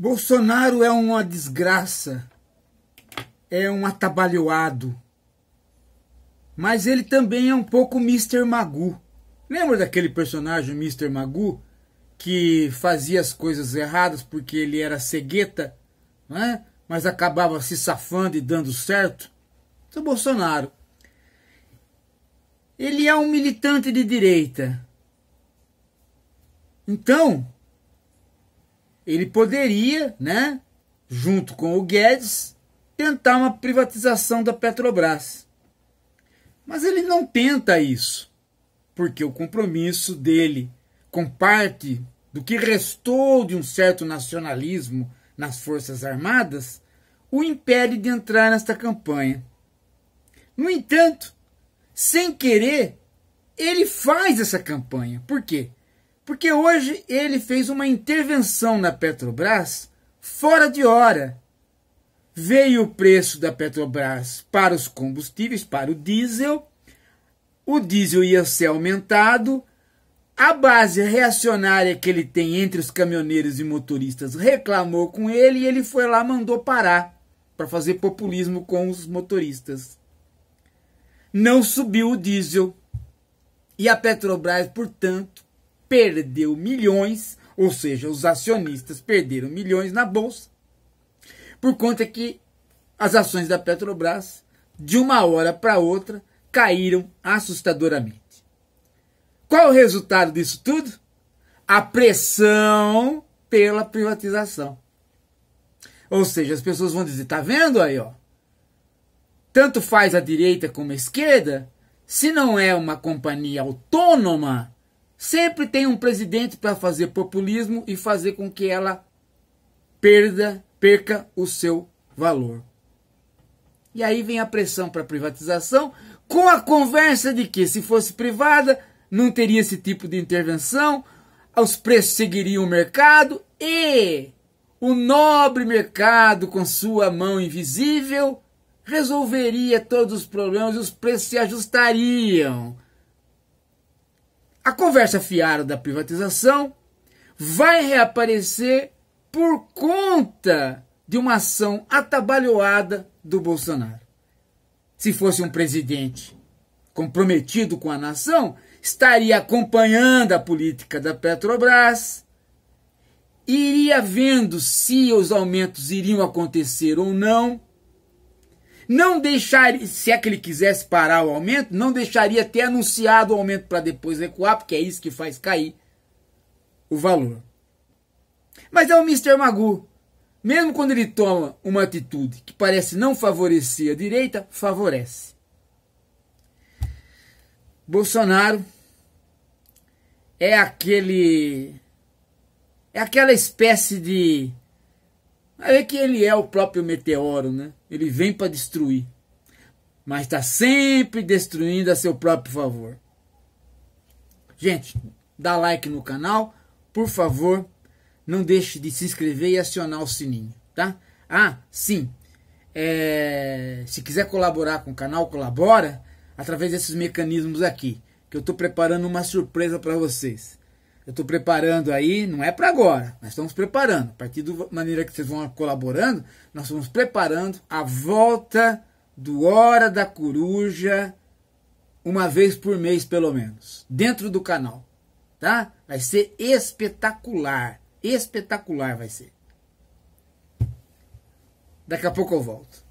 Bolsonaro é uma desgraça, é um atabalhoado, mas ele também é um pouco Mr. Magoo. Lembra daquele personagem Mr. Magoo que fazia as coisas erradas porque ele era cegueta, né? mas acabava se safando e dando certo? O Bolsonaro. Ele é um militante de direita. Então, ele poderia, né, junto com o Guedes, tentar uma privatização da Petrobras. Mas ele não tenta isso, porque o compromisso dele com parte do que restou de um certo nacionalismo nas Forças Armadas o impede de entrar nesta campanha. No entanto, sem querer, ele faz essa campanha. Por quê? Porque hoje ele fez uma intervenção na Petrobras fora de hora. Veio o preço da Petrobras para os combustíveis, para o diesel. O diesel ia ser aumentado. A base reacionária que ele tem entre os caminhoneiros e motoristas reclamou com ele e ele foi lá mandou parar para fazer populismo com os motoristas. Não subiu o diesel. E a Petrobras, portanto, perdeu milhões, ou seja, os acionistas perderam milhões na bolsa, por conta que as ações da Petrobras, de uma hora para outra, caíram assustadoramente. Qual o resultado disso tudo? A pressão pela privatização. Ou seja, as pessoas vão dizer: tá vendo aí, ó? Tanto faz a direita como a esquerda, se não é uma companhia autônoma, Sempre tem um presidente para fazer populismo e fazer com que ela perda, perca o seu valor. E aí vem a pressão para privatização, com a conversa de que se fosse privada não teria esse tipo de intervenção, os preços seguiriam o mercado e o nobre mercado com sua mão invisível resolveria todos os problemas e os preços se ajustariam a conversa fiada da privatização vai reaparecer por conta de uma ação atabalhoada do Bolsonaro. Se fosse um presidente comprometido com a nação, estaria acompanhando a política da Petrobras, iria vendo se os aumentos iriam acontecer ou não, não deixaria, se é que ele quisesse parar o aumento, não deixaria ter anunciado o aumento para depois recuar, porque é isso que faz cair o valor. Mas é o Mr. Magoo. Mesmo quando ele toma uma atitude que parece não favorecer a direita, favorece. Bolsonaro é aquele é aquela espécie de é que ele é o próprio meteoro, né? Ele vem para destruir. Mas está sempre destruindo a seu próprio favor. Gente, dá like no canal. Por favor, não deixe de se inscrever e acionar o sininho, tá? Ah, sim. É, se quiser colaborar com o canal, colabora através desses mecanismos aqui. Que eu estou preparando uma surpresa para vocês. Eu estou preparando aí, não é para agora, nós estamos preparando. A partir da maneira que vocês vão colaborando, nós estamos preparando a volta do Hora da Coruja, uma vez por mês pelo menos, dentro do canal. Tá? Vai ser espetacular. Espetacular vai ser. Daqui a pouco eu volto.